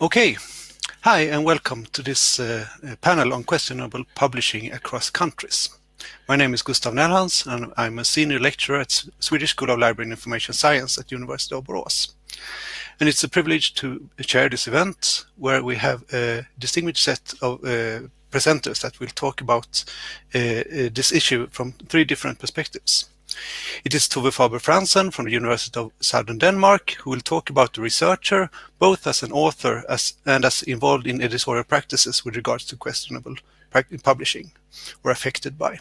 Okay. Hi, and welcome to this uh, panel on questionable publishing across countries. My name is Gustaf Nelhans, and I'm a senior lecturer at Swedish School of Library and Information Science at University of Borås. And it's a privilege to chair this event where we have a distinguished set of uh, presenters that will talk about uh, uh this issue from three different perspectives. It is Tove Faber Frandsen from the University of Southern Denmark who will talk about the researcher, both as an author as, and as involved in editorial practices with regards to questionable publishing or affected by.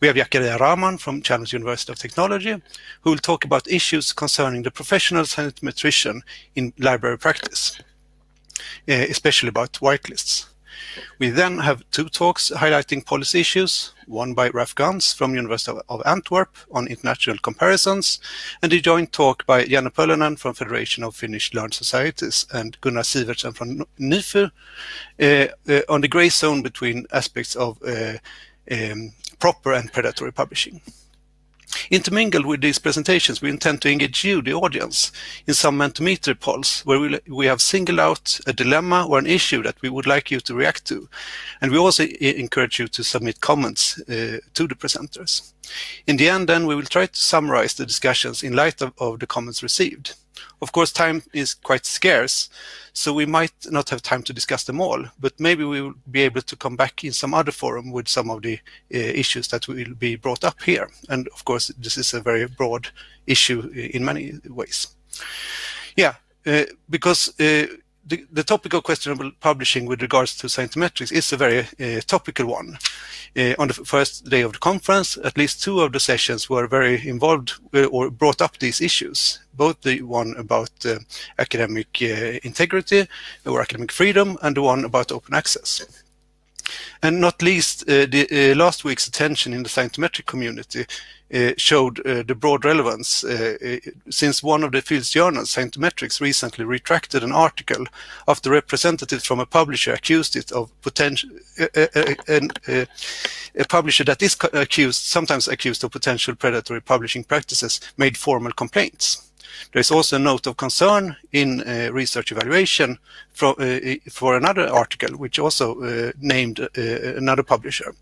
We have Jakaria Rahman from Chalmers University of Technology, who will talk about issues concerning the professional scientometrician in library practice, eh, especially about whitelists. We then have two talks highlighting policy issues, one by Raf Guns from University of Antwerp on international comparisons, and a joint talk by Janne Pölönen from Federation of Finnish Learned Societies and Gunnar Sivertsen from NIFU uh, uh, on the gray zone between aspects of uh, um, proper and predatory publishing. Intermingled with these presentations, we intend to engage you, the audience, in some Mentimeter polls where we, have singled out a dilemma or an issue that we would like you to react to. And we also encourage you to submit comments uh, to the presenters. In the end, then, we will try to summarize the discussions in light of, of the comments received. Of course, time is quite scarce, so we might not have time to discuss them all, but maybe we will be able to come back in some other forum with some of the uh, issues that will be brought up here. And of course, this is a very broad issue in many ways. Yeah, uh, because uh, the, the, topic of questionable publishing with regards to scientometrics is a very topical one. Uh, on the first day of the conference, at least two of the sessions were very involved uh, or brought up these issues, both the one about uh, academic integrity or academic freedom and the one about open access. And not least, uh, the last week's attention in the scientometric community uh, showed uh, the broad relevance uh, since one of the field's journals, Scientometrics, recently retracted an article after representatives from a publisher accused it of potential a publisher that is accused, sometimes accused of potential predatory publishing practices, made formal complaints. There is also a note of concern in uh, research evaluation for, uh, for another article, which also uh, named another publisher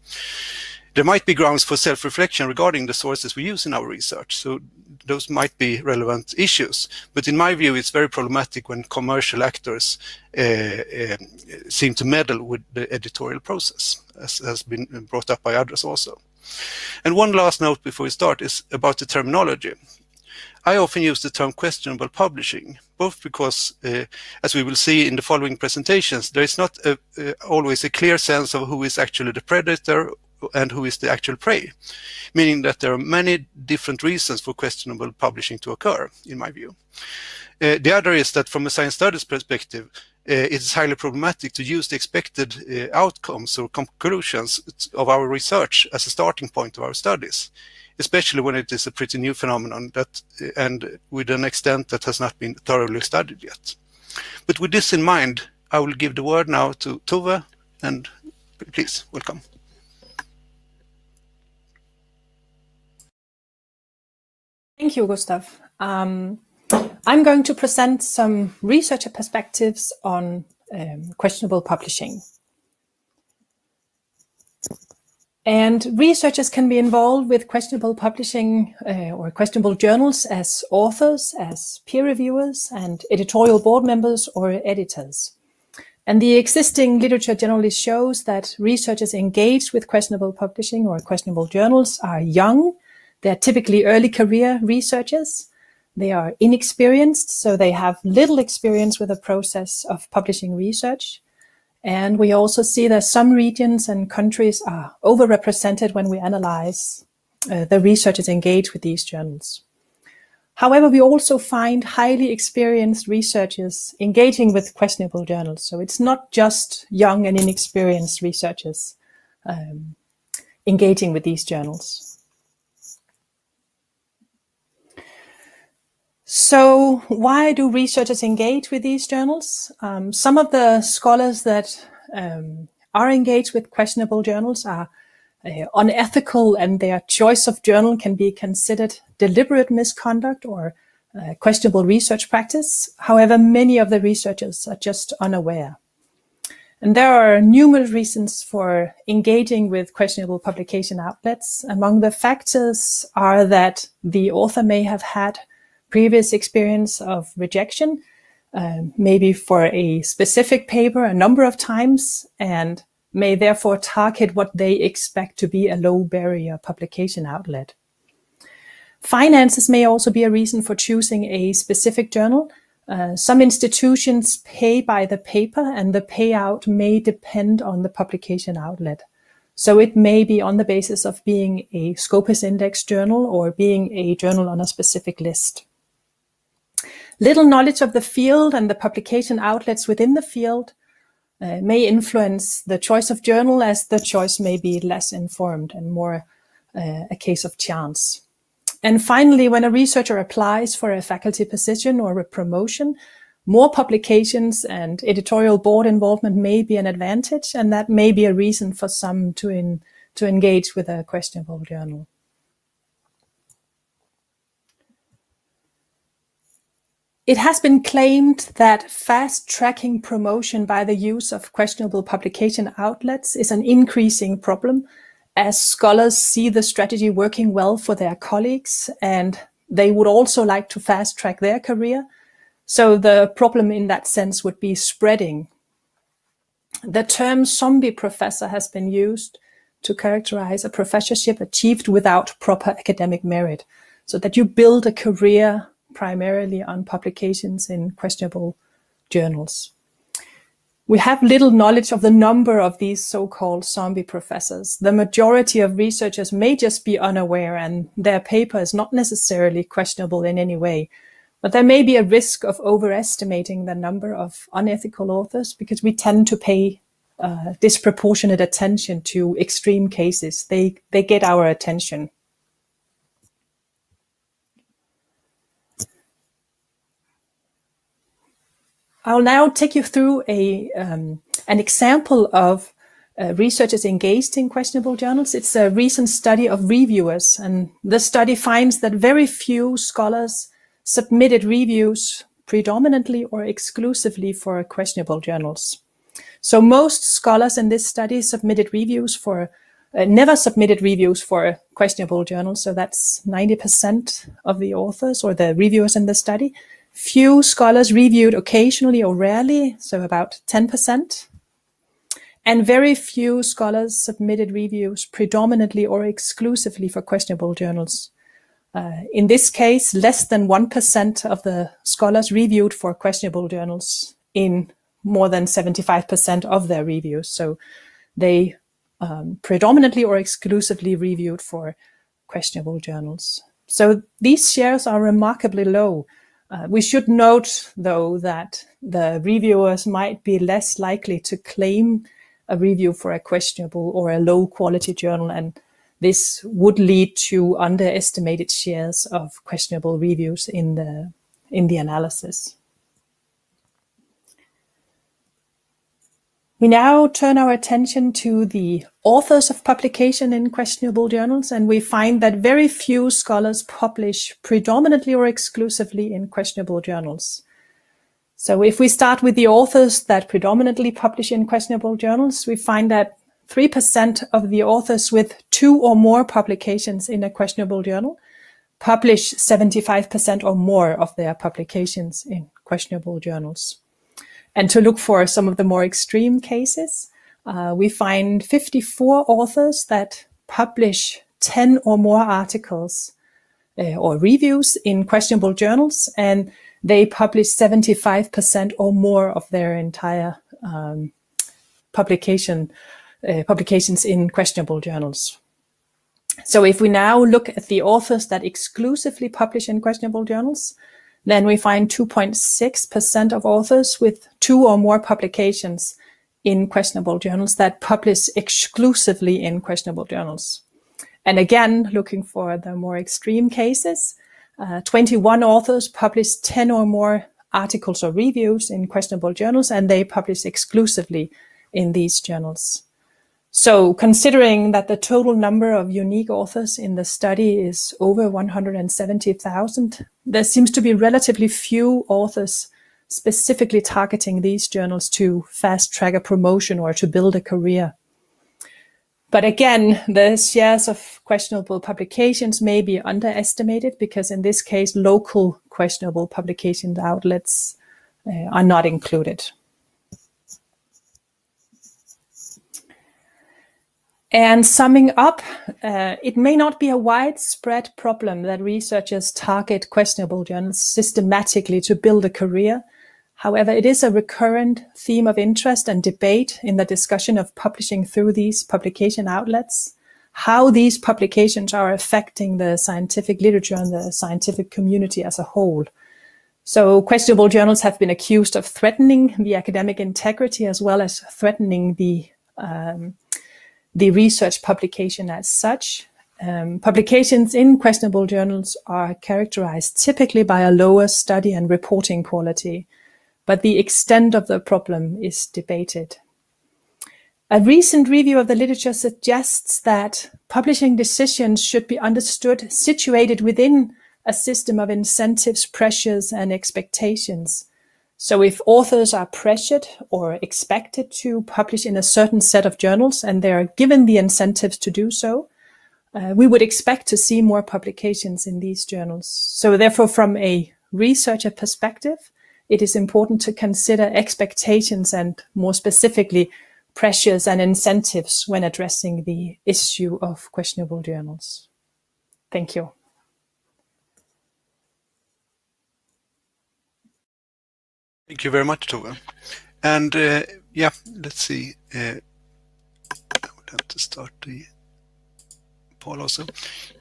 there might be grounds for self-reflection regarding the sources we use in our research. So those might be relevant issues. But in my view, it's very problematic when commercial actors uh, uh, seem to meddle with the editorial process, as has been brought up by others also. And one last note before we start is about the terminology. I often use the term questionable publishing, both because, uh, as we will see in the following presentations, there is not a, uh, always a clear sense of who is actually the predator and who is the actual prey, meaning that there are many different reasons for questionable publishing to occur, in my view. Uh, the other is that from a science studies perspective, uh, it is highly problematic to use the expected uh, outcomes or conclusions of our research as a starting point of our studies, especially when it is a pretty new phenomenon that, and with an extent that has not been thoroughly studied yet. But with this in mind, I will give the word now to Tove, and please, welcome. Thank you, Gustaf. Um, I'm going to present some researcher perspectives on um, questionable publishing. And researchers can be involved with questionable publishing uh, or questionable journals as authors, as peer reviewers, and editorial board members or editors. And the existing literature generally shows that researchers engaged with questionable publishing or questionable journals are young, they're typically early career researchers. They are inexperienced, so they have little experience with the process of publishing research. And we also see that some regions and countries are overrepresented when we analyze uh, the researchers engaged with these journals. However, we also find highly experienced researchers engaging with questionable journals. So it's not just young and inexperienced researchers um, engaging with these journals. So why do researchers engage with these journals? Um, some of the scholars that um, are engaged with questionable journals are uh, unethical and their choice of journal can be considered deliberate misconduct or uh, questionable research practice. However, many of the researchers are just unaware. And there are numerous reasons for engaging with questionable publication outlets. Among the factors are that the author may have had previous experience of rejection, uh, maybe for a specific paper a number of times, and may therefore target what they expect to be a low barrier publication outlet. Finances may also be a reason for choosing a specific journal. Uh, some institutions pay by the paper and the payout may depend on the publication outlet. So it may be on the basis of being a Scopus index journal or being a journal on a specific list. Little knowledge of the field and the publication outlets within the field uh, may influence the choice of journal as the choice may be less informed and more uh, a case of chance. And finally, when a researcher applies for a faculty position or a promotion, more publications and editorial board involvement may be an advantage, and that may be a reason for some to, in, to engage with a questionable journal. It has been claimed that fast tracking promotion by the use of questionable publication outlets is an increasing problem as scholars see the strategy working well for their colleagues and they would also like to fast track their career. So the problem in that sense would be spreading. The term zombie professor has been used to characterize a professorship achieved without proper academic merit. So that you build a career primarily on publications in questionable journals. We have little knowledge of the number of these so-called zombie professors. The majority of researchers may just be unaware and their paper is not necessarily questionable in any way. But there may be a risk of overestimating the number of unethical authors because we tend to pay uh, disproportionate attention to extreme cases. They, they get our attention. I'll now take you through a um, an example of uh, researchers engaged in questionable journals. It's a recent study of reviewers, and the study finds that very few scholars submitted reviews predominantly or exclusively for questionable journals. So most scholars in this study submitted reviews for uh, never submitted reviews for questionable journals. So that's 90% of the authors or the reviewers in the study. Few scholars reviewed occasionally or rarely, so about 10%. And very few scholars submitted reviews predominantly or exclusively for questionable journals. Uh, in this case, less than 1% of the scholars reviewed for questionable journals in more than 75% of their reviews. So they um, predominantly or exclusively reviewed for questionable journals. So these shares are remarkably low. Uh, we should note, though, that the reviewers might be less likely to claim a review for a questionable or a low quality journal, and this would lead to underestimated shares of questionable reviews in the in the analysis. We now turn our attention to the authors of publication in questionable journals, and we find that very few scholars publish predominantly or exclusively in questionable journals. So if we start with the authors that predominantly publish in questionable journals, we find that 3% of the authors with two or more publications in a questionable journal publish 75% or more of their publications in questionable journals. And to look for some of the more extreme cases, uh, we find 54 authors that publish 10 or more articles uh, or reviews in questionable journals, and they publish 75% or more of their entire um, publication uh, publications in questionable journals. So if we now look at the authors that exclusively publish in questionable journals, then we find 2.6% of authors with two or more publications in questionable journals that publish exclusively in questionable journals. And again, looking for the more extreme cases, uh, 21 authors published 10 or more articles or reviews in questionable journals, and they publish exclusively in these journals. So considering that the total number of unique authors in the study is over 170,000, there seems to be relatively few authors specifically targeting these journals to fast track a promotion or to build a career. But again, the shares of questionable publications may be underestimated because in this case, local questionable publication outlets uh, are not included. And summing up, uh, it may not be a widespread problem that researchers target questionable journals systematically to build a career. However, it is a recurrent theme of interest and debate in the discussion of publishing through these publication outlets, how these publications are affecting the scientific literature and the scientific community as a whole. So questionable journals have been accused of threatening the academic integrity as well as threatening the um, the research publication as such. Um, publications in questionable journals are characterized typically by a lower study and reporting quality, but the extent of the problem is debated. A recent review of the literature suggests that publishing decisions should be understood situated within a system of incentives, pressures, and expectations so if authors are pressured or expected to publish in a certain set of journals and they are given the incentives to do so, uh, we would expect to see more publications in these journals. So therefore, from a researcher perspective, it is important to consider expectations and more specifically pressures and incentives when addressing the issue of questionable journals. Thank you. Thank you very much, Tove. And uh, yeah, let's see. Uh, I would have to start the poll also.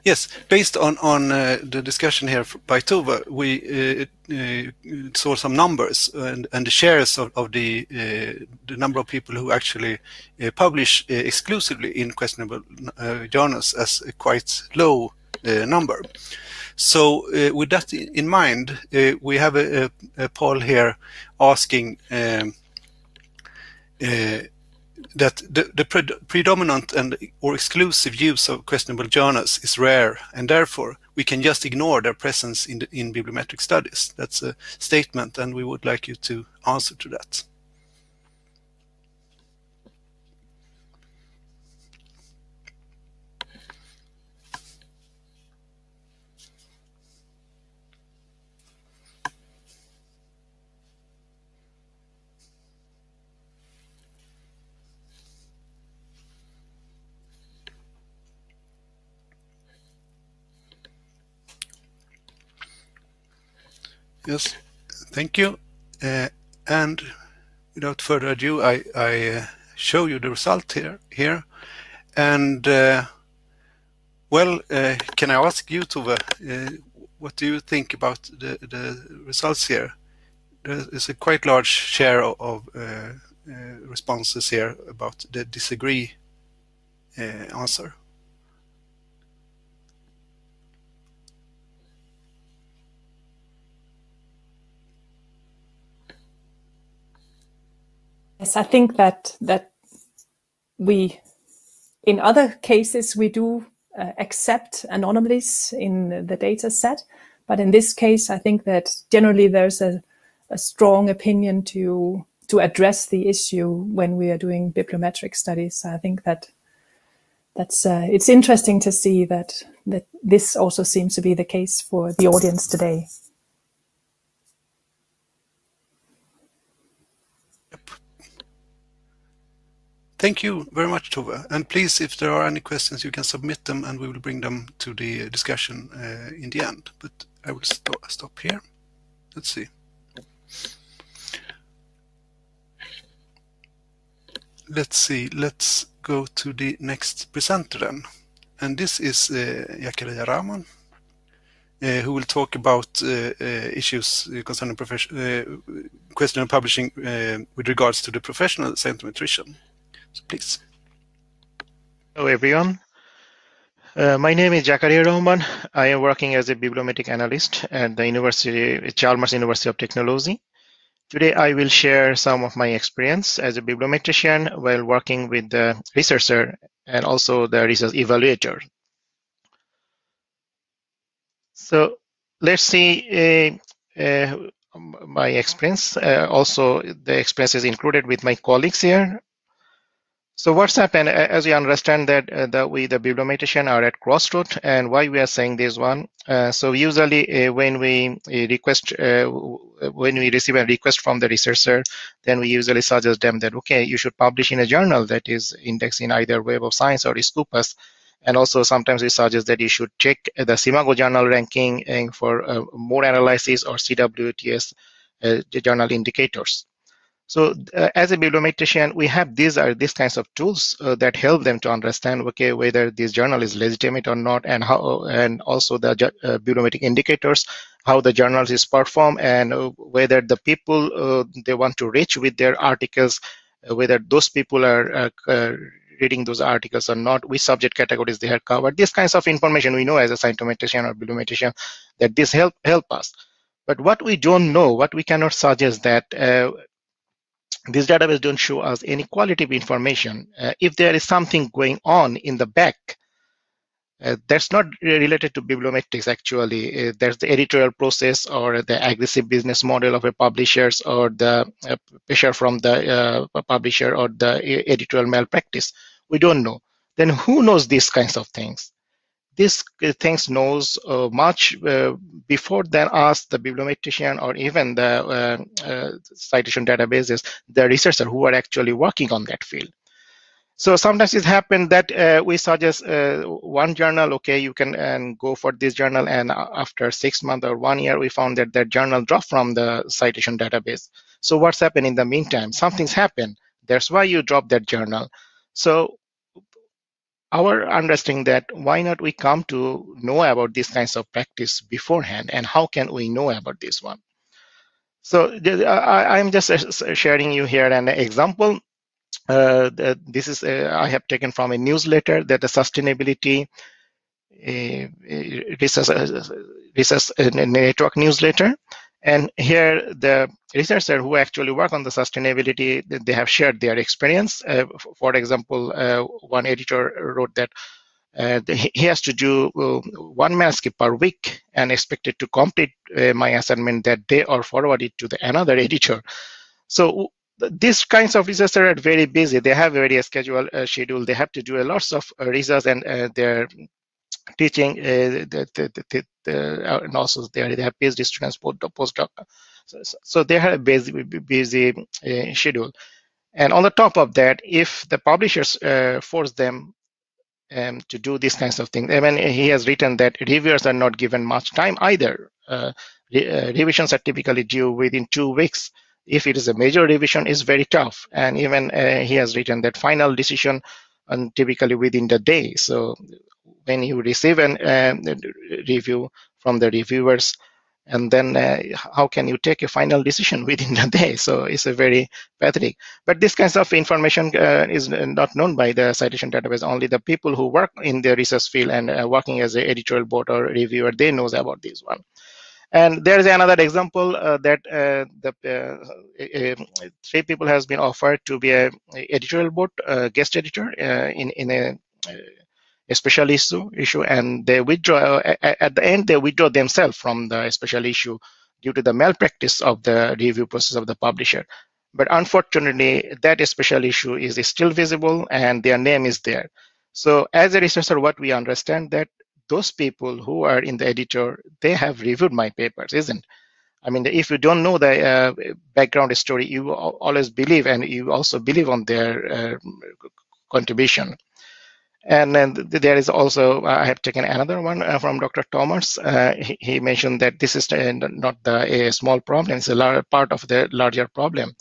Yes, based on on uh, the discussion here by Tove, we uh, uh, saw some numbers and, and the shares of, of the uh, the number of people who actually publish exclusively in questionable journals as a quite low number. So uh, with that in mind, uh, we have a, a, a, poll here asking um, uh, that the, the pred predominant and or exclusive use of questionable journals is rare, and therefore we can just ignore their presence in, the, in bibliometric studies. That's a statement, and we would like you to answer to that. Yes, thank you. Uh, and without further ado, I, I uh, show you the result here. here. And uh, well, uh, can I ask you, Tove, uh, what do you think about the, the results here? There is a quite large share of, uh, responses here about the disagree answer. Yes, I think that that we, in other cases, we do uh, accept anomalies in the data set, but in this case, I think that generally there's a, a strong opinion to to address the issue when we are doing bibliometric studies. I think that that's uh, it's interesting to see that that this also seems to be the case for the audience today. Thank you very much, Tove. And please, if there are any questions, you can submit them and we will bring them to the discussion uh, in the end. But I will st stop here. Let's see. Let's see. Let's go to the next presenter then. And this is uh, Jakaria Rahman, uh, who will talk about uh, uh, issues concerning uh, question of publishing uh, with regards to the professional scientometrician. So please. Hello, everyone. Uh, my name is Jakaria Rahman. I am working as a bibliometric analyst at the University, Chalmers University of Technology. Today, I will share some of my experience as a bibliometrician while working with the researcher and also the research evaluator. So let's see uh, uh, my experience. Uh, also, the experience is included with my colleagues here. So what's happened, as you understand that uh, the, we, the bibliometrician are at crossroad and why we are saying this one. Uh, so usually uh, when we uh, request, uh, when we receive a request from the researcher, then we usually suggest them that, okay, you should publish in a journal that is indexed in either Web of Science or Scopus. And also sometimes we suggest that you should check the SCImago journal ranking uh, for more analysis or CWTS journal indicators. So uh, as a bibliometrician, we have these are these kinds of tools uh, that help them to understand okay whether this journal is legitimate or not, and how and also the uh, bibliometric indicators how the journals is performed and uh, whether the people uh, they want to reach with their articles, uh, whether those people are reading those articles or not, which subject categories they have covered. These kinds of information we know as a scientometrician or bibliometrician that this help help us. But what we don't know, what we cannot suggest that this database don't show us any qualitative information. Uh, if there is something going on in the back, uh, that's not related to bibliometrics actually. Uh, there's the editorial process or the aggressive business model of a publishers or the uh, pressure from the uh, publisher or the editorial malpractice. We don't know. Then who knows these kinds of things? These things knows uh, much uh, before than us, the bibliometrician or even the uh, citation databases, the researcher who are actually working on that field. So sometimes it happened that uh, we suggest uh, one journal, okay, you can and go for this journal, and after six months or one year, we found that that journal dropped from the citation database. So what's happened in the meantime? Something's happened. That's why you dropped that journal. So our understanding that why not we come to know about these kinds of practice beforehand and how can we know about this one? So I, am just sharing you here an example. Uh, this is uh, i have taken from a newsletter that the sustainability uh, research, uh, research uh, network newsletter and here, the researchers who actually work on the sustainability, they have shared their experience. Uh, for example, uh, one editor wrote that uh, he has to do uh, one manuscript per week and expected to complete uh, my assignment that day or forward it to the another editor. So these kinds of researchers are very busy. They have a very schedule uh, schedule. They have to do a lots of research and they're teaching uh, the, the, the, the, and also they, they have PhD students, postdoc. So, so they have a busy, busy uh, schedule. And on the top of that, if the publishers uh, force them um, to do these kinds of things, I mean, he has written that reviewers are not given much time either. Uh, re uh, revisions are typically due within two weeks. If it is a major revision, is very tough. And even uh, he has written that final decision and typically within the day. So when you receive a uh, review from the reviewers, and then uh, how can you take a final decision within the day? So it's a very pathetic. But this kinds of information uh, is not known by the citation database. Only the people who work in the research field and uh, working as an editorial board or reviewer they knows about this one. And there is another example uh, that uh, the three people has been offered to be a editorial board guest editor in in a special issue issue and they withdraw at the end they withdraw themselves from the special issue due to the malpractice of the review process of the publisher. But unfortunately that special issue is still visible and their name is there. So as a researcher what we understand that those people who are in the editor they have reviewed my papers isn't I mean, if you don't know the uh, background story, you always believe, and you also believe on their uh, contribution. And then there is also, I have taken another one uh, from Dr. Thomas. Uh, he, he, mentioned that this is uh, not the, a small problem, it's a large part of the larger problem.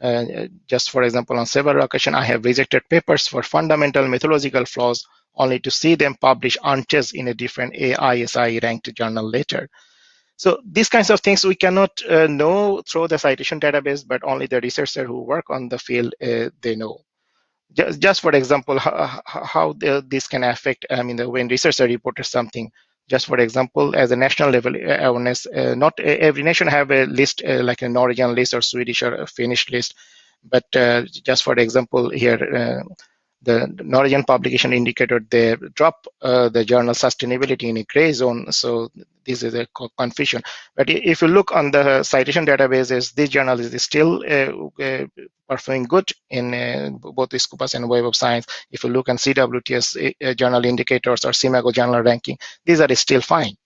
Uh, just for example, on several occasions, I have rejected papers for fundamental methodological flaws only to see them published unchecked in a different AISI ranked journal later. So these kinds of things we cannot uh, know through the citation database, but only the researchers who work on the field, uh, they know just, just for example, how, how the, this can affect, I mean, the, when researcher reported something, just for example, as a national level awareness, uh, not every nation have a list uh, like a Norwegian list or Swedish or Finnish list, but uh, just for example here, uh, the Norwegian publication indicated they drop uh, the journal sustainability in a gray zone. So this is a confusion. But if you look on the citation databases, this journal is still uh, uh, performing good in uh, both the Scopus and Web of Science. If you look on CWTS uh, journal indicators or SCImago journal ranking, these are still fine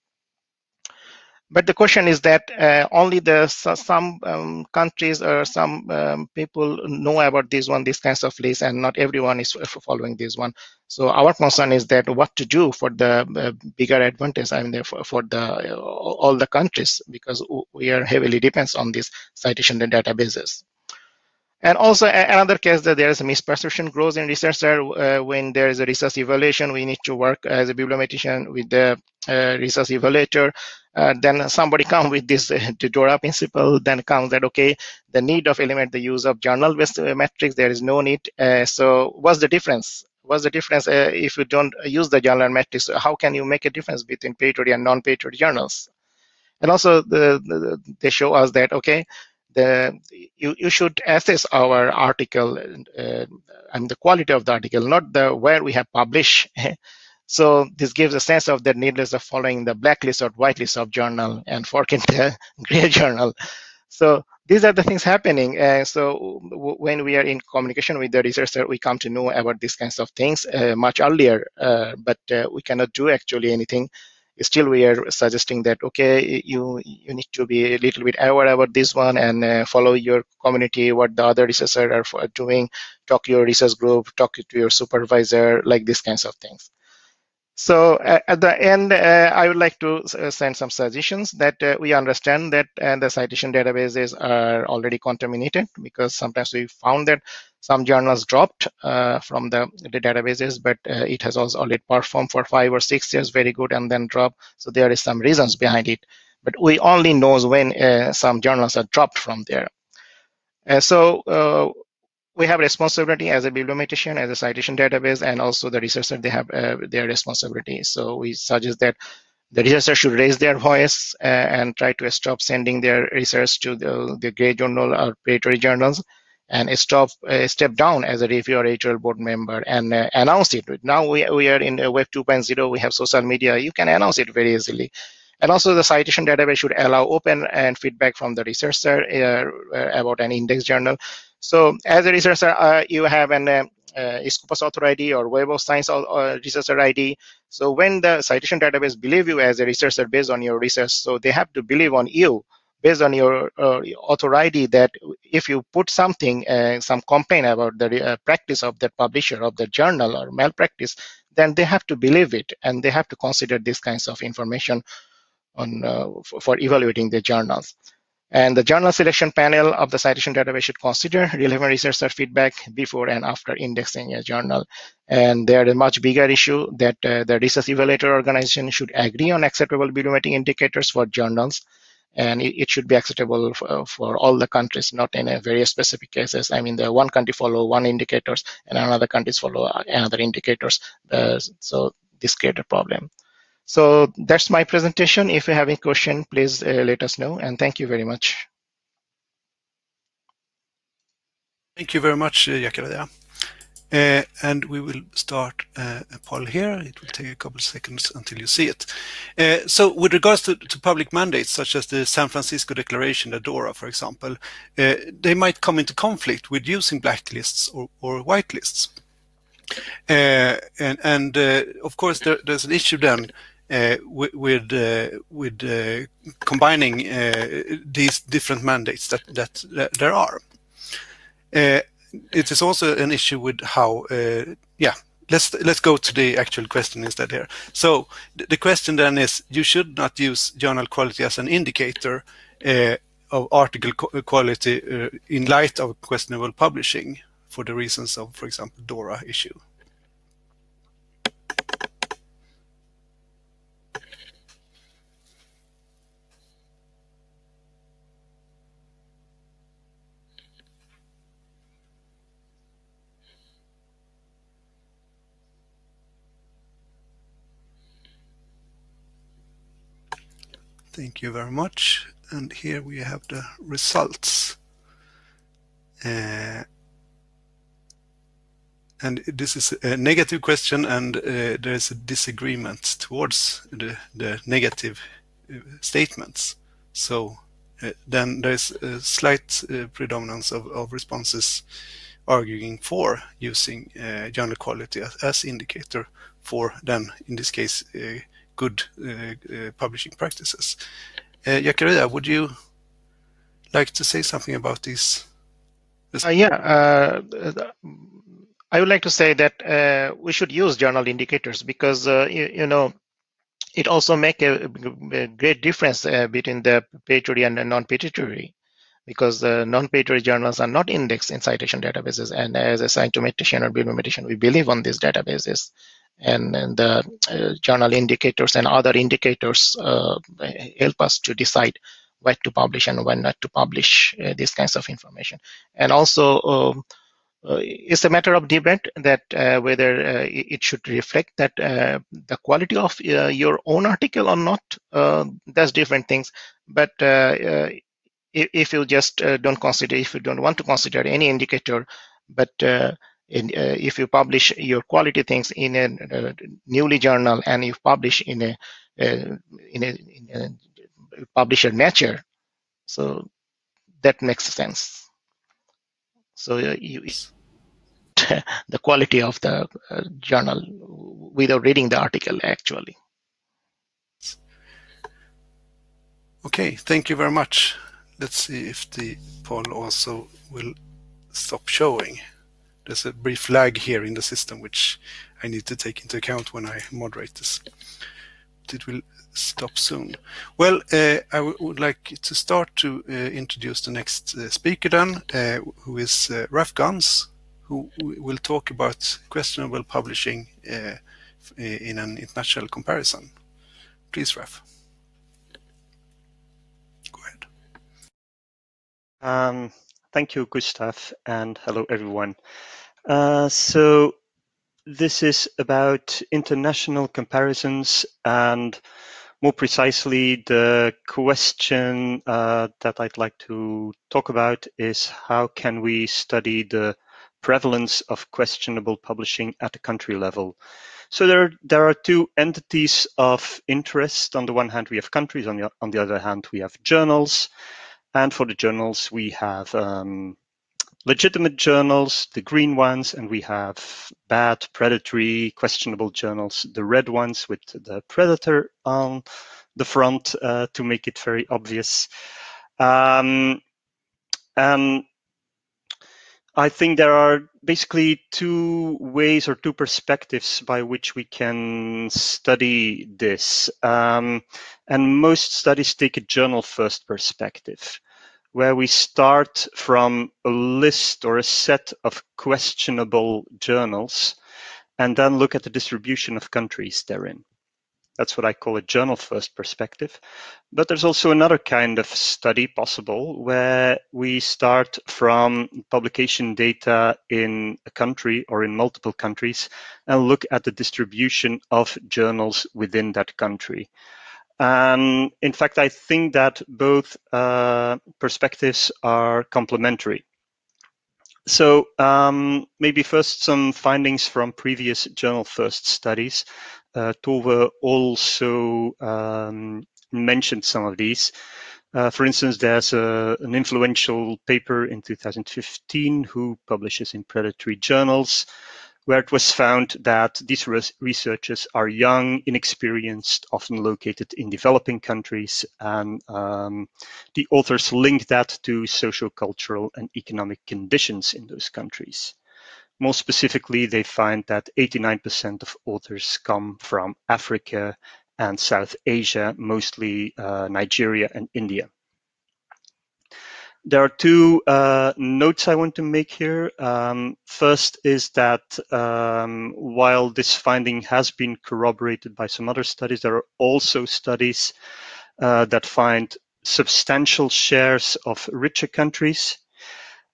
but the question is that uh, only the some um, countries or some um, people know about this one these kinds of lists and not everyone is following this one. So our concern is that what to do for the uh, bigger advantage i mean for, for the uh, all the countries because we are heavily depends on these citation databases and also another case that there is a misperception grows in research uh, when there is a research evaluation, we need to work as a bibliometrician with the uh, research evaluator. Uh, then somebody come with this uh, DORA principle, then comes that, okay, the need of element the use of journal-based uh, metrics, there is no need. Uh, so what's the difference? What's the difference if you don't use the journal metrics? How can you make a difference between paid and non-paid journals? And also the, the, they show us that, okay, the you, you should assess our article uh, and the quality of the article, not the where we have published. so this gives a sense of the needless of following the blacklist or whitelist of journal and forking the gray journal. So these are the things happening. Uh, so when we are in communication with the researcher, we come to know about these kinds of things uh, much earlier, uh, but uh, we cannot do actually anything still we are suggesting that okay you you need to be a little bit aware about this one and uh, follow your community what the other researchers are doing. Talk to your research group talk to your supervisor like these kinds of things. So at the end, uh, I would like to uh, send some suggestions that uh, we understand that the citation databases are already contaminated because sometimes we found that some journals dropped uh, from the, the, databases, but it has also already performed for five or six years very good and then drop. So there is some reasons behind it, but we only knows when some journals are dropped from there. so we have responsibility as a bibliometrician, as a citation database, and also the researcher, they have uh, their responsibility. So we suggest that the researcher should raise their voice uh, and try to stop sending their research to the, the gray journal or predatory journals and stop uh, step down as a review or editorial board member and uh, announce it. Now we, we are in Web 2.0, we have social media, you can announce it very easily. And also the citation database should allow open and feedback from the researcher uh, uh, about an index journal. So as a researcher, uh, you have an uh, uh, Scopus author ID or Web of Science uh, researcher ID. So when the citation database believe you as a researcher based on your research, so they have to believe on you based on your uh, that if you put something, uh, some complaint about the uh, practice of that publisher of the journal or malpractice, then they have to believe it and they have to consider these kinds of information on uh, for evaluating the journals. And the journal selection panel of the citation database should consider relevant researcher feedback before and after indexing a journal. And there is a much bigger issue that uh, the research evaluator organization should agree on acceptable bibliometric indicators for journals. And it, it should be acceptable for, for, all the countries, not in a very specific cases. I mean, the one country follow one indicators and another countries follow another indicators. Uh, so this create a problem. So that's my presentation. If you have any question, please uh, let us know. And thank you very much. Thank you very much, uh, Uh, and we will start uh, a poll here. It will take a couple of seconds until you see it. Uh, so with regards to, to, public mandates, such as the San Francisco Declaration, the DORA, for example, they might come into conflict with using blacklists or, or whitelists. And, and of course, there, there's an issue then uh, with with, uh, with uh, combining these different mandates that that, that there are. It is also an issue with how, yeah, let's let's go to the actual question instead here. So the question then is: you should not use journal quality as an indicator uh, of article quality uh, in light of questionable publishing for the reasons of, for example, DORA issue. Thank you very much. And here we have the results. Uh, and this is a negative question and uh, there is a disagreement towards the, the negative uh, statements. So uh, then there's a slight uh, predominance of, of, responses arguing for using uh, journal quality as, as, indicator for then, in this case, uh, good publishing practices. Uh, would you like to say something about these? yeah, I would like to say that uh, we should use journal indicators because uh, you, you, know it also make a, a great difference uh, between the predatory and the non-predatory because the non-predatory journals are not indexed in citation databases and as a scientometrician or bibliometrician we believe on these databases and, and the uh, journal indicators and other indicators uh, help us to decide what to publish and when not to publish uh, these kinds of information and also um, uh, it's a matter of debate that uh, whether uh, it should reflect that the quality of your own article or not. that's different things. But if you just don't consider, if you don't want to consider any indicator, but in, uh, if you publish your quality things in a, a newly journal and you publish in a, uh, in, a, in a publisher nature so that makes sense so uh, you, the quality of the uh, journal without reading the article actually. Okay, thank you very much. Let's see if the poll also will stop showing. There's a brief lag here in the system which I need to take into account when I moderate this. It will stop soon. Well, uh, I would like to start to uh, introduce the next uh, speaker then, uh, who is uh, Raf Guns, who will talk about questionable publishing uh, in an international comparison. Please, Raf. Go ahead. Um, thank you, Gustaf, and hello, everyone. Uh, so this is about international comparisons and more precisely, the question uh, that I'd like to talk about is how can we study the prevalence of questionable publishing at the country level? So there, there are two entities of interest. On the one hand, we have countries. On the, on the other hand, we have journals. And for the journals, we have um, legitimate journals, the green ones, and we have bad, predatory, questionable journals, the red ones with the predator on the front uh, to make it very obvious. Um, I think there are basically two ways or two perspectives by which we can study this. Um, and most studies take a journal first perspective where we start from a list or a set of questionable journals and then look at the distribution of countries therein. That's what I call a journal first perspective. But there's also another kind of study possible where we start from publication data in a country or in multiple countries and look at the distribution of journals within that country. And in fact, I think that both uh, perspectives are complementary. So um, maybe first some findings from previous journal first studies. Uh, Tove also um, mentioned some of these. Uh, for instance, there's a, an influential paper in 2015 who publishes in predatory journals where it was found that these researchers are young, inexperienced, often located in developing countries, and um, the authors link that to social, cultural, and economic conditions in those countries. More specifically, they find that 89% of authors come from Africa and South Asia, mostly uh, Nigeria and India. There are two uh, notes I want to make here. Um, first is that um, while this finding has been corroborated by some other studies, there are also studies uh, that find substantial shares of richer countries.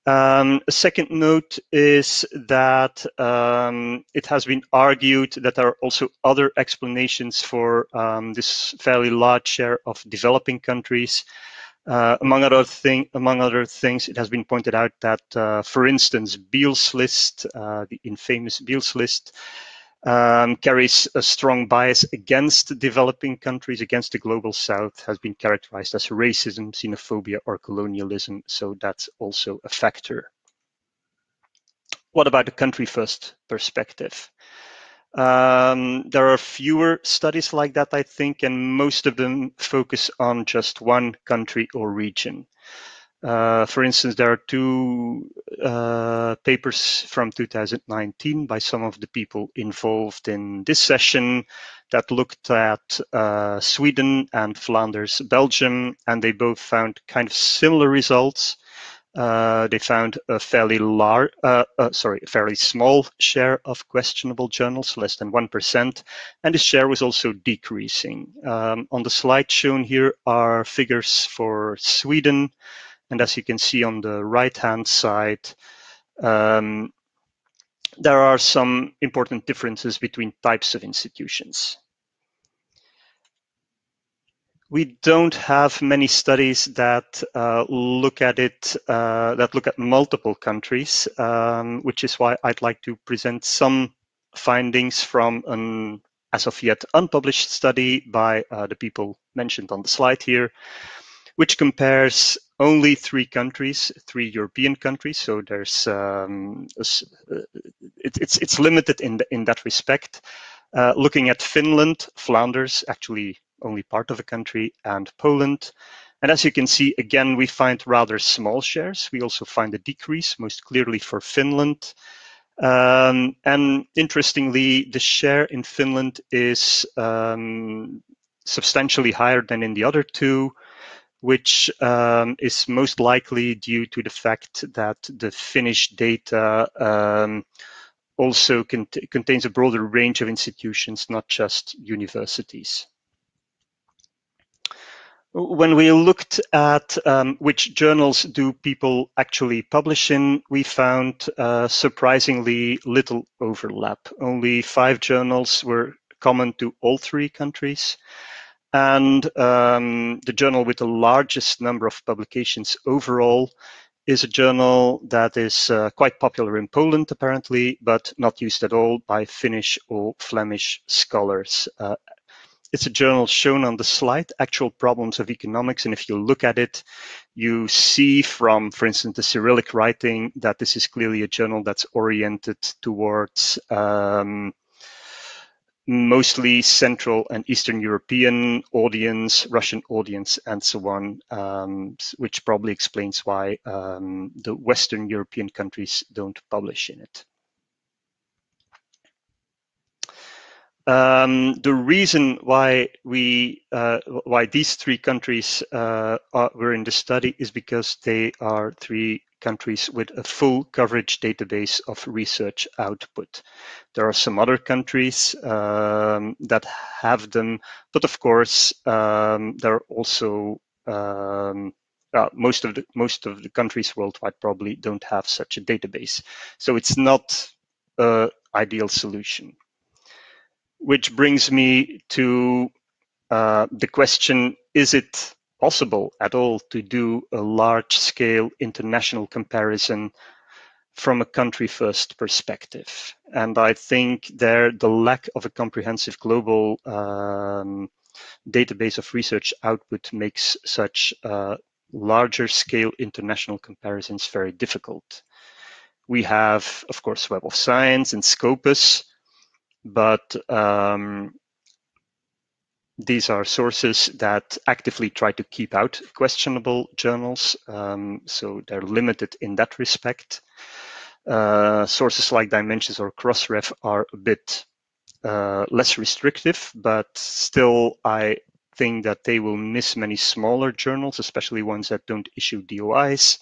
Um, a second note is that um, it has been argued that there are also other explanations for um, this fairly large share of developing countries. Uh, among other thing, among other things, it has been pointed out that, uh, for instance, Beall's list, uh, the infamous Beall's list, um, carries a strong bias against developing countries, against the global south, has been characterized as racism, xenophobia, or colonialism. So that's also a factor. What about the country first perspective? Um, there are fewer studies like that, I think, and most of them focus on just one country or region. Uh, for instance, there are two uh, papers from 2019 by some of the people involved in this session that looked at uh, Sweden and Flanders, Belgium, and they both found kind of similar results. Uh, they found a fairly large, uh, uh, sorry, a fairly small share of questionable journals, less than 1%, and the share was also decreasing. Um, on the slide shown here are figures for Sweden, and as you can see on the right-hand side, um, there are some important differences between types of institutions. We don't have many studies that uh, look at it, uh, that look at multiple countries, um, which is why I'd like to present some findings from an as of yet unpublished study by uh, the people mentioned on the slide here, which compares only three countries, three European countries. So there's um, uh, it, it's it's limited in the, in that respect. Uh, looking at Finland, Flanders, actually only part of a country, and Poland. And as you can see, again, we find rather small shares. We also find a decrease, most clearly for Finland. Um, and interestingly, the share in Finland is um, substantially higher than in the other two which um, is most likely due to the fact that the Finnish data um, also cont contains a broader range of institutions, not just universities. When we looked at um, which journals do people actually publish in, we found uh, surprisingly little overlap. Only five journals were common to all three countries. And um, the journal with the largest number of publications overall is a journal that is uh, quite popular in Poland, apparently, but not used at all by Finnish or Flemish scholars. Uh, it's a journal shown on the slide, Actual Problems of Economics. And if you look at it, you see from, for instance, the Cyrillic writing that this is clearly a journal that's oriented towards um, mostly Central and Eastern European audience, Russian audience, and so on, um, which probably explains why um, the Western European countries don't publish in it. Um, the reason why we uh, why these three countries uh, are, were in the study is because they are three countries with a full coverage database of research output. There are some other countries um, that have them, but of course, um, there are also uh, most of the most of the countries worldwide probably don't have such a database. So it's not an ideal solution. Which brings me to uh, the question: Is it possible at all to do a large scale international comparison from a country first perspective. And I think there the lack of a comprehensive global um, database of research output makes such uh, larger scale international comparisons very difficult. We have, of course, Web of Science and Scopus, but um, these are sources that actively try to keep out questionable journals, um, so they're limited in that respect. Uh, sources like Dimensions or Crossref are a bit uh, less restrictive, but still I think that they will miss many smaller journals, especially ones that don't issue DOIs.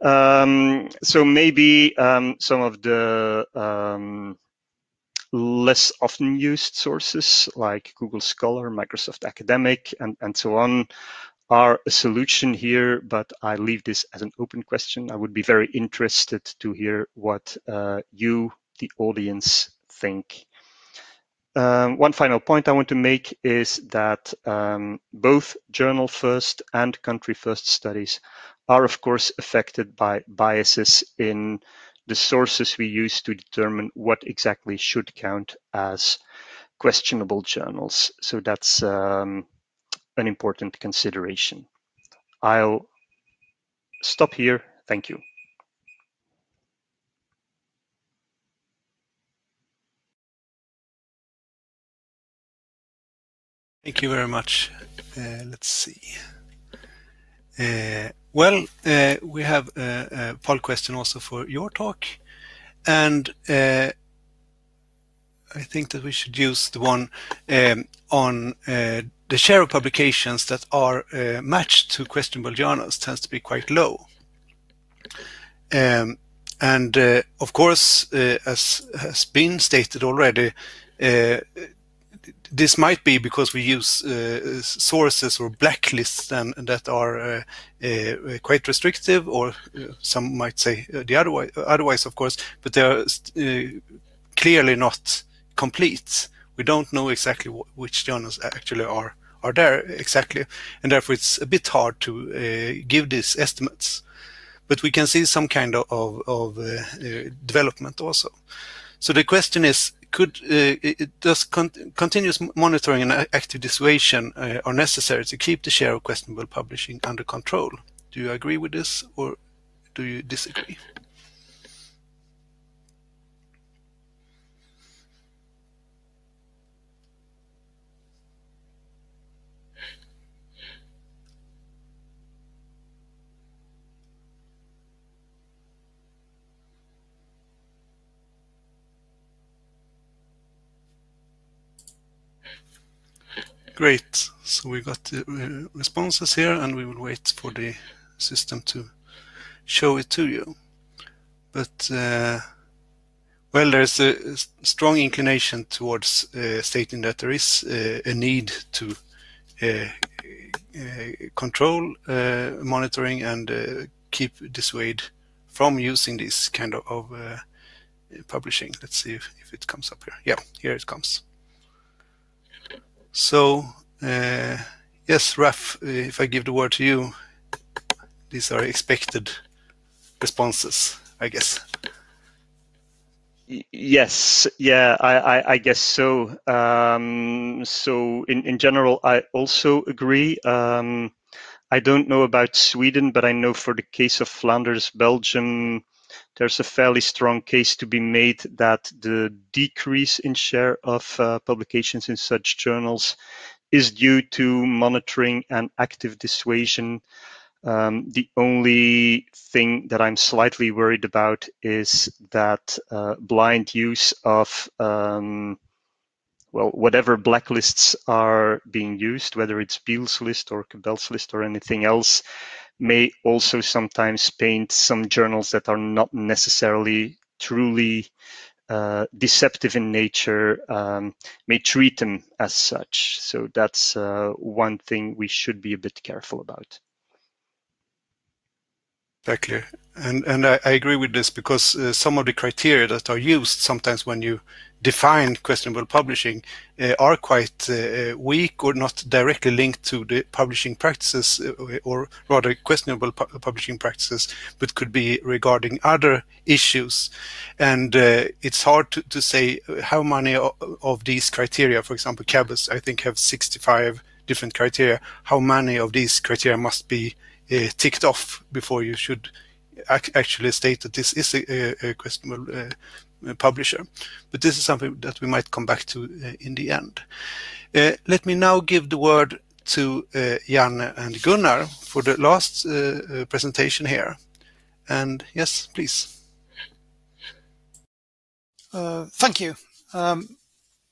Um, so maybe um, some of the um, less often used sources like Google Scholar, Microsoft Academic, and, and so on are a solution here, but I leave this as an open question. I would be very interested to hear what uh, you, the audience, think. Um, one final point I want to make is that um, both journal first and country first studies are, of course, affected by biases in the sources we use to determine what exactly should count as questionable journals. So that's um, an important consideration. I'll stop here. Thank you. Thank you very much. Uh, let's see. Uh, well, uh, we have a, a, poll question also for your talk. And uh, I think that we should use the one um, on the share of publications that are uh, matched to questionable journals tends to be quite low. Um, and uh, of course, uh, as has been stated already, this might be because we use uh, sources or blacklists and, that are quite restrictive, or some might say the otherwise, otherwise, of course, but they are clearly not complete. We don't know exactly which journals actually are are there exactly, and therefore it's a bit hard to uh, give these estimates. But we can see some kind of, of, of uh, uh development also. So the question is, could uh, does con continuous monitoring and active dissuasion uh, are necessary to keep the share of questionable publishing under control? Do you agree with this, or do you disagree? Great. So we got the uh, responses here and we will wait for the system to show it to you. But uh, well, there's a strong inclination towards uh, stating that there is uh, a need to uh, uh, control monitoring and keep dissuade from using this kind of, of publishing. Let's see if, if it comes up here. Yeah, here it comes. So, uh, yes, Raf, if I give the word to you, these are expected responses, I guess. Yes, yeah, I, I, I guess so. Um, so in, in general, I also agree. Um, I don't know about Sweden, but I know for the case of Flanders, Belgium, there's a fairly strong case to be made that the decrease in share of uh, publications in such journals is due to monitoring and active dissuasion. Um, the only thing that I'm slightly worried about is that uh, blind use of um, well, whatever blacklists are being used, whether it's Beall's list or Cabell's list or anything else, may also sometimes paint some journals that are not necessarily truly uh, deceptive in nature, um, may treat them as such. So that's uh, one thing we should be a bit careful about. Exactly, and and I, I, agree with this because uh, some of the criteria that are used sometimes when you define questionable publishing uh, are quite uh, weak or not directly linked to the publishing practices uh, or rather questionable pu publishing practices but could be regarding other issues. And uh, it's hard to, to say how many of, these criteria for example Cabell's I think have 65 different criteria how many of these criteria must be uh, ticked off before you should ac actually state that this is a, a questionable uh, uh, publisher. But this is something that we might come back to uh, in the end. Uh, let me now give the word to Janne and Gunnar for the last presentation here. And yes, please. thank you. Um,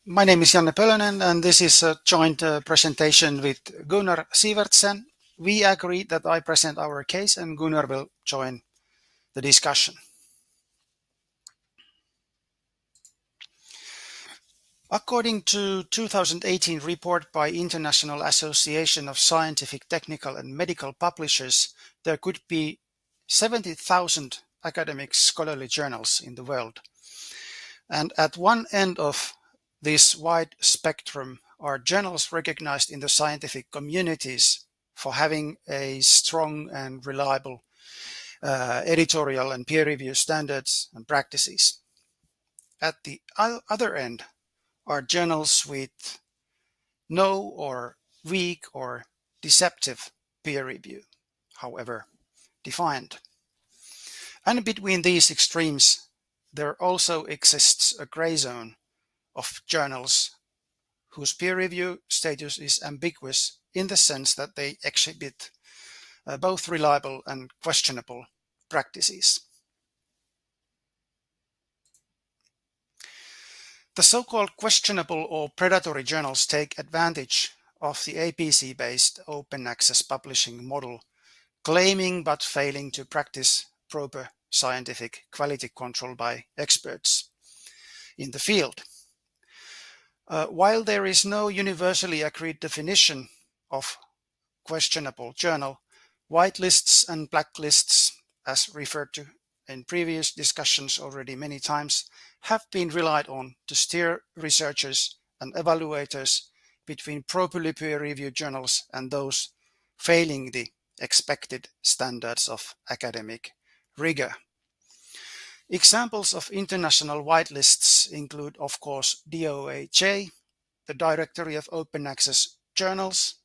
my name is Janne Pölönen, and this is a joint uh, presentation with Gunnar Sivertsen. We agree that I present our case and Gunnar will join the discussion. According to 2018 report by International Association of Scientific, Technical and Medical Publishers, there could be 70,000 academic scholarly journals in the world. And at one end of this wide spectrum are journals recognized in the scientific communities for having a strong and reliable uh, editorial and peer review standards and practices. At the other end are journals with no or weak or deceptive peer review, however defined. And between these extremes, there also exists a gray zone of journals whose peer review status is ambiguous in the sense that they exhibit uh, both reliable and questionable practices. The so-called questionable or predatory journals take advantage of the APC-based open access publishing model, claiming but failing to practice proper scientific quality control by experts in the field. Uh, while there is no universally agreed definition of questionable journal, whitelists and blacklists, as referred to in previous discussions already many times, have been relied on to steer researchers and evaluators between properly peer-reviewed journals and those failing the expected standards of academic rigor. Examples of international whitelists include, of course, DOAJ, the Directory of Open Access Journals,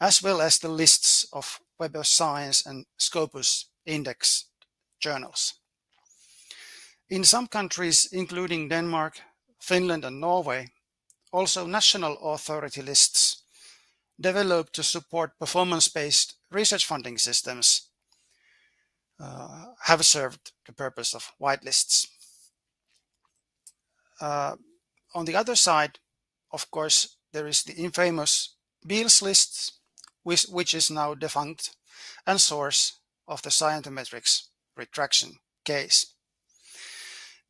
as well as the lists of Web of Science and Scopus Index journals. In some countries, including Denmark, Finland and Norway, also national authority lists developed to support performance-based research funding systems uh, have served the purpose of whitelists. Uh, on the other side, of course, there is the infamous Beall's list, which, which is now defunct and source of the Scientometrics retraction case.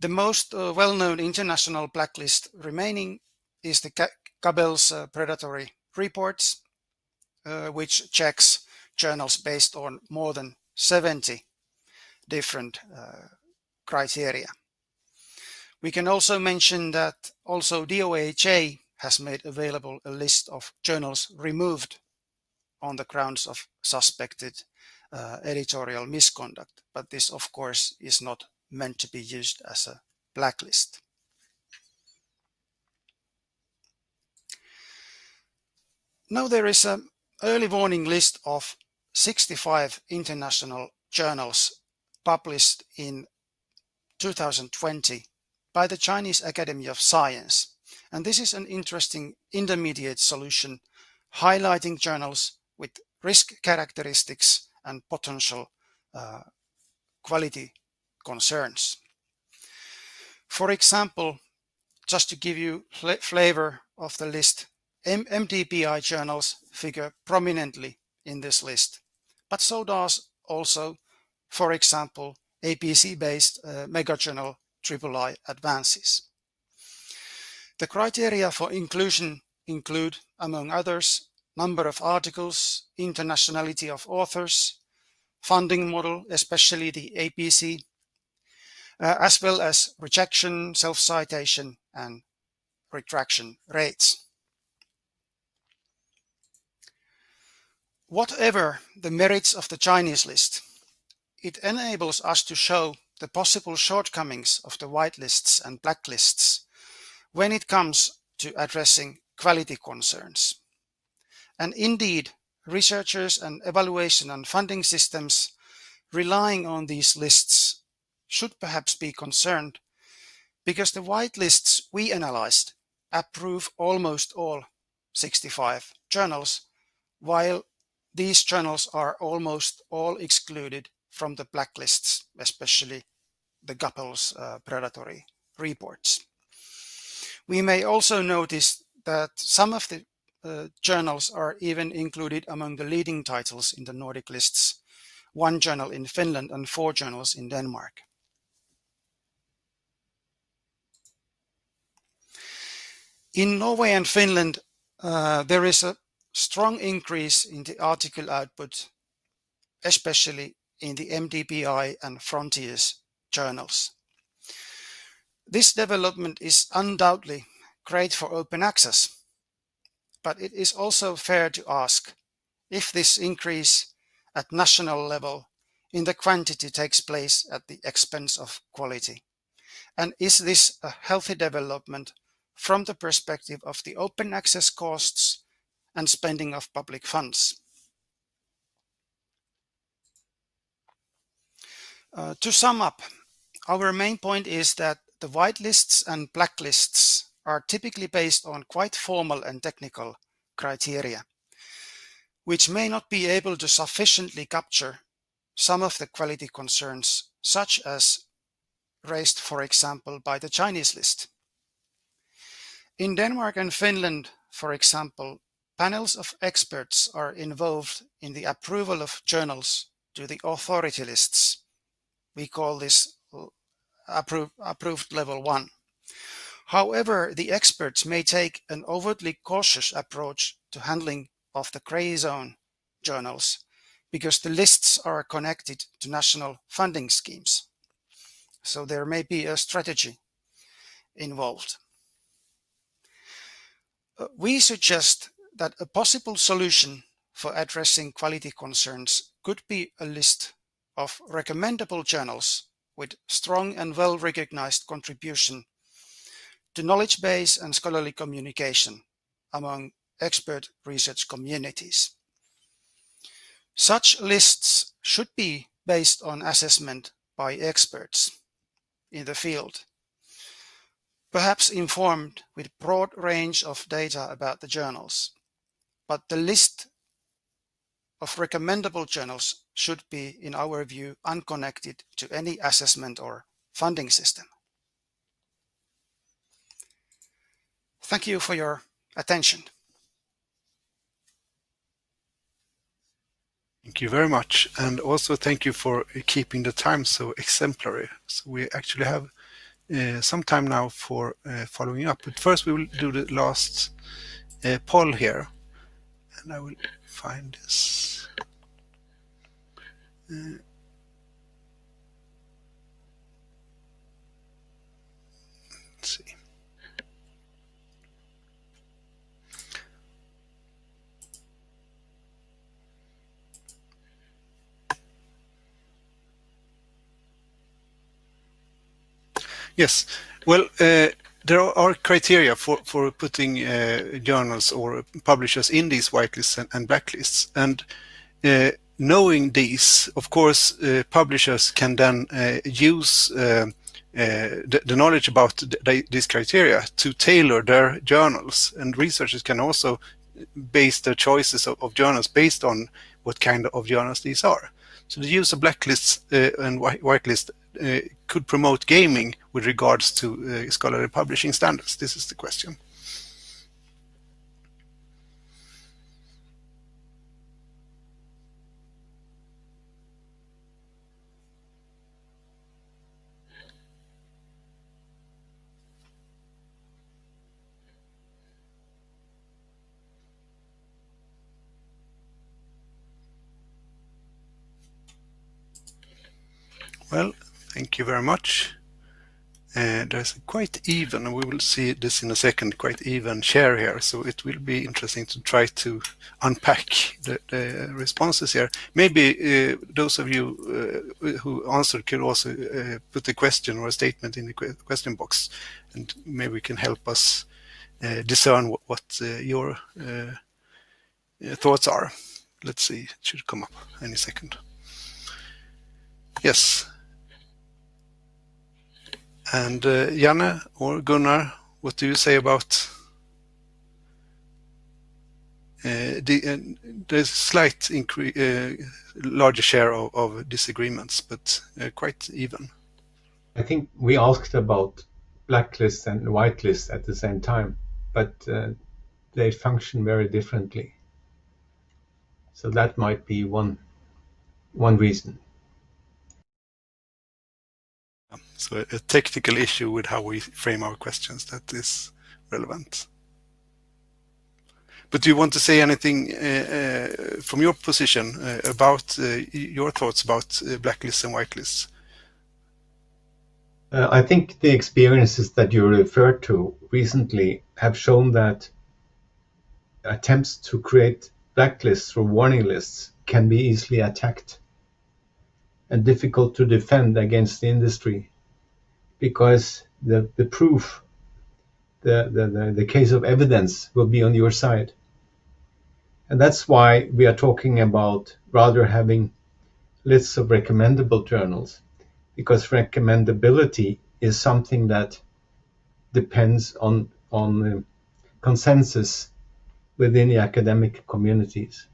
The most uh, well-known international blacklist remaining is the Cabell's uh, predatory reports, uh, which checks journals based on more than 70 different uh, criteria. We can also mention that also DOAJ has made available a list of journals removed on the grounds of suspected uh, editorial misconduct, but this of course is not meant to be used as a blacklist. Now there is an early warning list of 65 international journals published in 2020 by the Chinese Academy of Science. And this is an interesting intermediate solution highlighting journals with risk characteristics and potential uh, quality concerns. For example, just to give you fl flavor of the list, M MDPI journals figure prominently in this list, but so does also, for example, APC-based uh, megajournal IEEE Advances. The criteria for inclusion include, among others, number of articles, internationality of authors, funding model, especially the APC, uh, as well as rejection, self-citation, and retraction rates. Whatever the merits of the Chinese list, it enables us to show the possible shortcomings of the whitelists and blacklists when it comes to addressing quality concerns. And indeed, researchers and evaluation and funding systems relying on these lists should perhaps be concerned because the whitelists we analyzed approve almost all 65 journals, while these journals are almost all excluded from the blacklists, especially the Cabell's uh, predatory reports. We may also notice that some of the uh, journals are even included among the leading titles in the Nordic lists, one journal in Finland and four journals in Denmark. In Norway and Finland, uh, there is a strong increase in the article output, especially in the MDPI and Frontiers journals. This development is undoubtedly great for open access, but it is also fair to ask if this increase at national level in the quantity takes place at the expense of quality. And is this a healthy development from the perspective of the open access costs and spending of public funds? Uh, to sum up, our main point is that the whitelists and blacklists are typically based on quite formal and technical criteria, which may not be able to sufficiently capture some of the quality concerns, such as raised, for example, by the Chinese list. In Denmark and Finland, for example, panels of experts are involved in the approval of journals to the authority lists. We call this approved, level one. However, the experts may take an overtly cautious approach to handling of the gray zone journals because the lists are connected to national funding schemes. So there may be a strategy involved. Uh, we suggest that a possible solution for addressing quality concerns could be a list of recommendable journals with strong and well-recognized contribution to knowledge base and scholarly communication among expert research communities. Such lists should be based on assessment by experts in the field perhaps informed with broad range of data about the journals. But the list of recommendable journals should be, in our view, unconnected to any assessment or funding system. Thank you for your attention. Thank you very much. And also thank you for keeping the time so exemplary. So we actually have uh, some time now for uh, following up. But first we will do the last uh, poll here. And I will find this. Uh, let's see. Yes. Well, uh, there are criteria for, for putting uh, journals or publishers in these whitelists and, and blacklists. And uh, knowing these, of course, uh, publishers can then uh, use uh, the, the, knowledge about the, these criteria to tailor their journals. And researchers can also base their choices of, of journals based on what kind of journals these are. So the use of blacklists and whitelists uh, could promote gaming with regards to uh, scholarly publishing standards? This is the question. Well, Thank you very much. Uh, there's quite even, and we will see this in a second, quite even share here. So it will be interesting to try to unpack the, the responses here. Maybe uh, those of you uh, who answered could also uh, put a question or a statement in the question box, and maybe we can help us uh, discern what, what your thoughts are. Let's see, it should come up any second. Yes. And uh, Janne or Gunnar, what do you say about uh, the, uh, there's slight uh, larger share of, of disagreements, but uh, quite even. I think we asked about blacklists and whitelists at the same time, but uh, they function very differently. So that might be one one reason. So a technical issue with how we frame our questions that is relevant. but do you want to say anything uh, uh, from your position uh, about your thoughts about blacklists and whitelists? Uh, I think the experiences that you referred to recently have shown that attempts to create blacklists or warning lists can be easily attacked and difficult to defend against the industry because the, the proof, the, the, the, case of evidence will be on your side. And that's why we are talking about rather having lists of recommendable journals because recommendability is something that depends on on uh, consensus within the academic communities.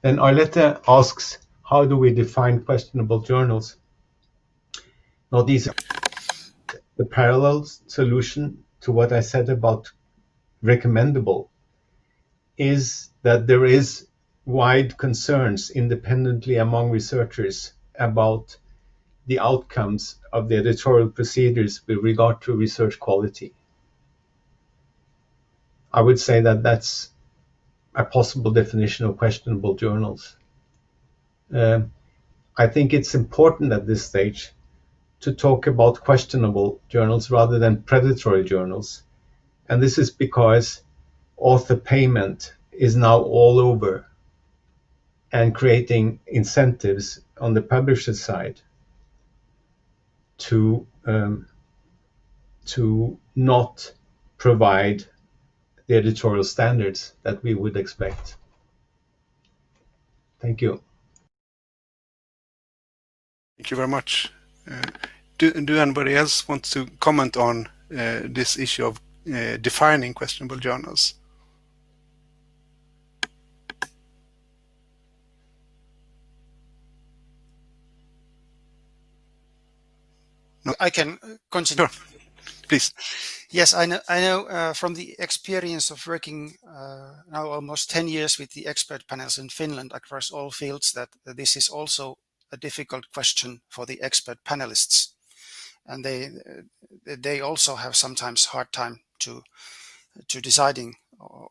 Then Arlette asks, how do we define questionable journals? Not easy. The parallel solution to what I said about recommendable is that there is wide concerns independently among researchers about the outcomes of the editorial procedures with regard to research quality. I would say that that's a possible definition of questionable journals. Uh, I think it's important at this stage to talk about questionable journals rather than predatory journals. And this is because author payment is now all over and creating incentives on the publisher side to um, to not provide the editorial standards that we would expect. Thank you. Thank you very much. Uh, do, do anybody else want to comment on uh, this issue of uh, defining questionable journals? No. I can continue. Sure. Please. Yes, I know. I know uh, from the experience of working uh, now almost 10 years with the expert panels in Finland across all fields that this is also a difficult question for the expert panelists, and they uh, they also have sometimes hard time to to deciding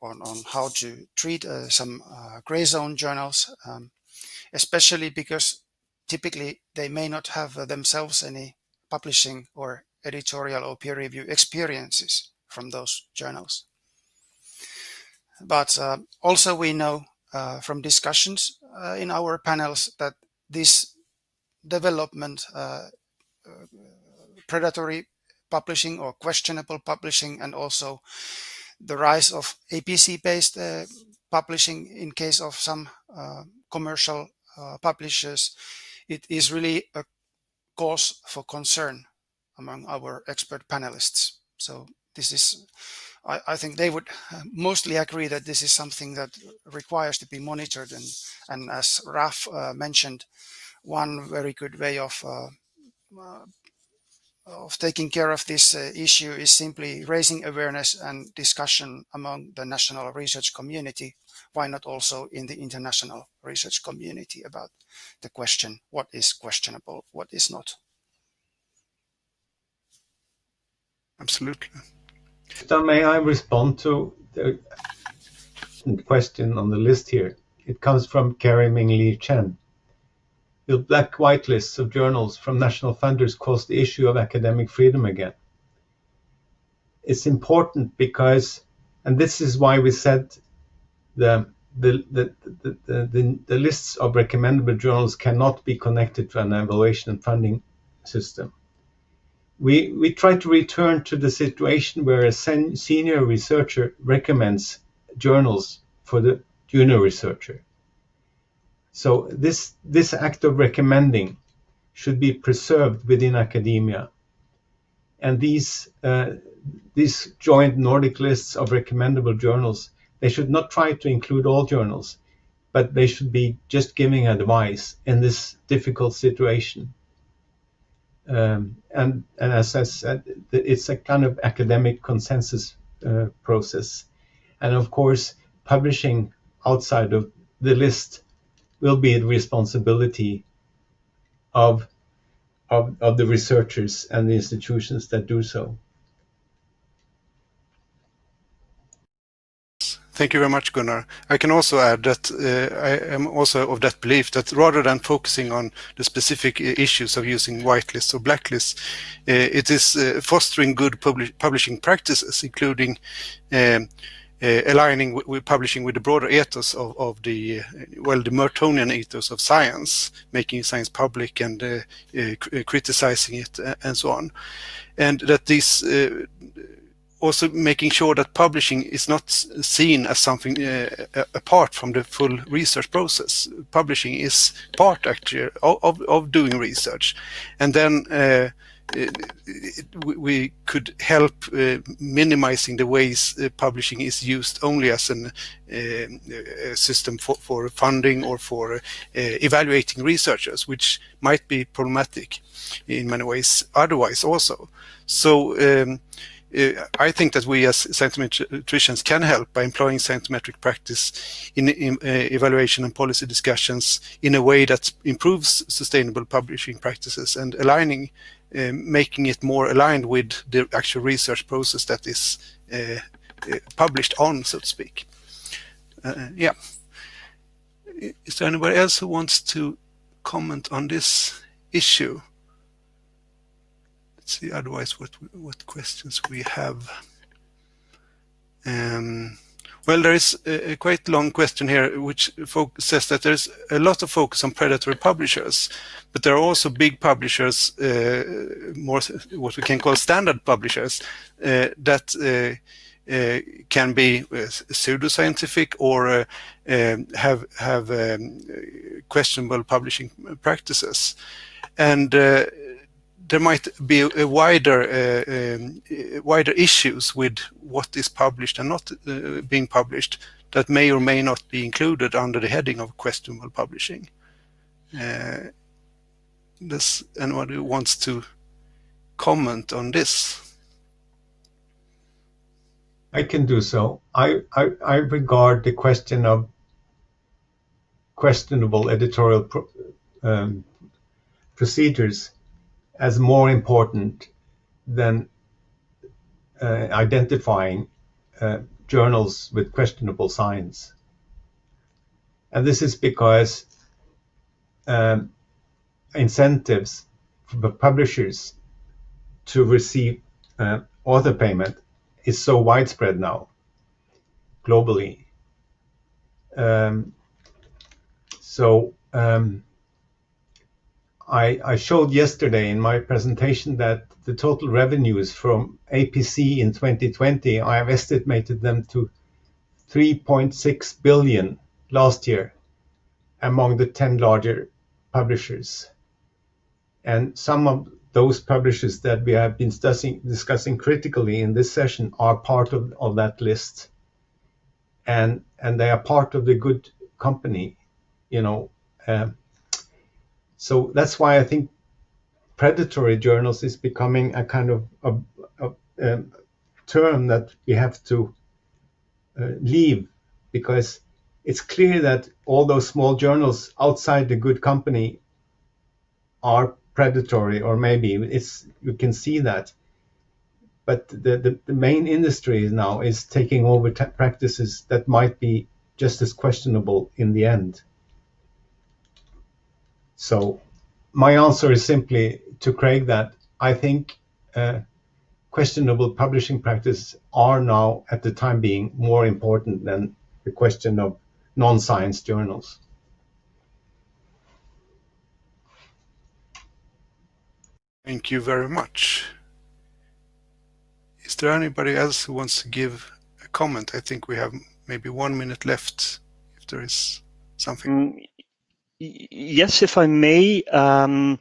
on on how to treat uh, some uh, gray zone journals, um, especially because typically they may not have themselves any publishing or editorial or peer review experiences from those journals. But uh, also we know uh, from discussions uh, in our panels that this development, uh, uh, predatory publishing or questionable publishing, and also the rise of APC-based uh, publishing in case of some commercial publishers, it is really a cause for concern among our expert panelists. So this is, I, I, think they would mostly agree that this is something that requires to be monitored. And, and as Raf uh, mentioned, one very good way of uh, uh, of taking care of this uh, issue is simply raising awareness and discussion among the national research community. Why not also in the international research community about the question, what is questionable, what is not? Absolutely. May I respond to the question on the list here? It comes from Carrie Ming Lee Chen. Will black whitelists of journals from national funders cause the issue of academic freedom again? It's important because, and this is why we said the, the, the, the, the lists of recommendable journals cannot be connected to an evaluation and funding system. We, we try to return to the situation where a sen- senior researcher recommends journals for the junior researcher. So this, this act of recommending should be preserved within academia. And these, uh, these joint Nordic lists of recommendable journals, they should not try to include all journals, but they should be just giving advice in this difficult situation. Um, and, and as I said, it's a kind of academic consensus uh, process. And of course, publishing outside of the list will be the responsibility of, of, of the researchers and the institutions that do so. Thank you very much, Gunnar. I can also add that uh, I am also of that belief that rather than focusing on the specific uh, issues of using whitelists or blacklists, uh, it is uh, fostering good publi publishing practices, including um, uh, aligning with publishing with the broader ethos of, of the, uh, well, the Mertonian ethos of science, making science public and criticizing it and so on. And that these also making sure that publishing is not seen as something uh, apart from the full research process. Publishing is part actually of, of doing research. And then uh, we could help uh, minimizing the ways uh, publishing is used only as an, uh, system for, for, funding or for evaluating researchers, which might be problematic in many ways otherwise also. So um, I think that we as scientometricians can help by employing scientometric practice in, in uh, evaluation and policy discussions in a way that improves sustainable publishing practices and aligning, uh, making it more aligned with the actual research process that is uh, uh, published on, so to speak. Uh, yeah. Is there anybody else who wants to comment on this issue? See otherwise what what questions we have. Um, well, there is a, a, quite long question here, which says that there's a lot of focus on predatory publishers, but there are also big publishers, uh, more what we can call standard publishers, uh, that uh, uh can be uh, pseudoscientific or uh, um, have have um, questionable publishing practices, and there might be a wider uh, um, wider issues with what is published and not uh, being published that may or may not be included under the heading of questionable publishing. Uh, does anyone who wants to comment on this? I can do so. I, I, I regard the question of questionable editorial pro, um, procedures as more important than uh, identifying uh, journals with questionable science. And this is because um, incentives for publishers to receive uh, author payment is so widespread now globally. Um, so um, I, showed yesterday in my presentation that the total revenues from APC in 2020, I have estimated them to 3.6 billion last year among the 10 larger publishers. And some of those publishers that we have been discussing, critically in this session are part of, that list. And, and they are part of the good company, you know. Uh, so that's why I think predatory journals is becoming a kind of a, a, a term that we have to uh, leave because it's clear that all those small journals outside the good company are predatory or maybe it's you can see that. But the, the, the main industry now is taking over practices that might be just as questionable in the end so my answer is simply to Craig that I think uh, questionable publishing practice are now, at the time being, more important than the question of non-science journals. Thank you very much. Is there anybody else who wants to give a comment? I think we have maybe one minute left if there is something. Mm, Yes, if I may. Um,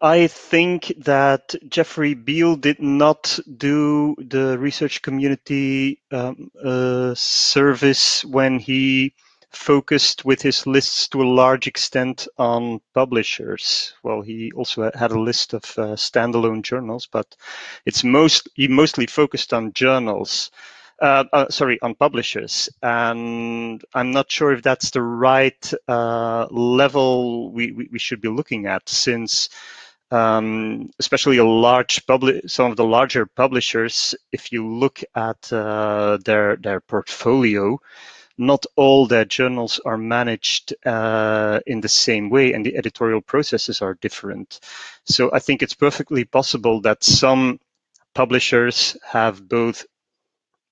I think that Jeffrey Beall did not do the research community um, uh, service when he focused with his lists to a large extent on publishers. Well, he also had a list of uh, standalone journals, but it's most he mostly focused on journals uh, uh, sorry, on publishers. And I'm not sure if that's the right uh, level we, we, we, should be looking at since um, especially a large public, some of the larger publishers, if you look at uh, their their portfolio, not all their journals are managed uh, in the same way, and the editorial processes are different. So I think it's perfectly possible that some publishers have both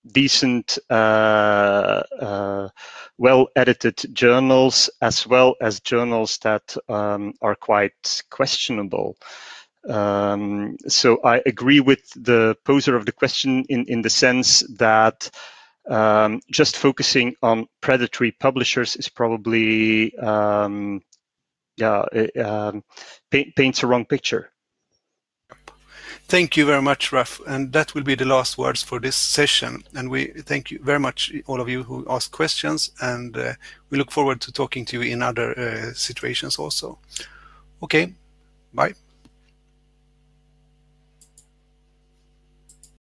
decent, uh, uh, well-edited journals as well as journals that um, are quite questionable. Um, so I agree with the poser of the question in, in the sense that um, just focusing on predatory publishers is probably um, yeah um, paint, paints a wrong picture. Thank you very much, Raf. And that will be the last words for this session. And we thank you very much, all of you who asked questions. And uh, we look forward to talking to you in other uh, situations also. Okay, bye.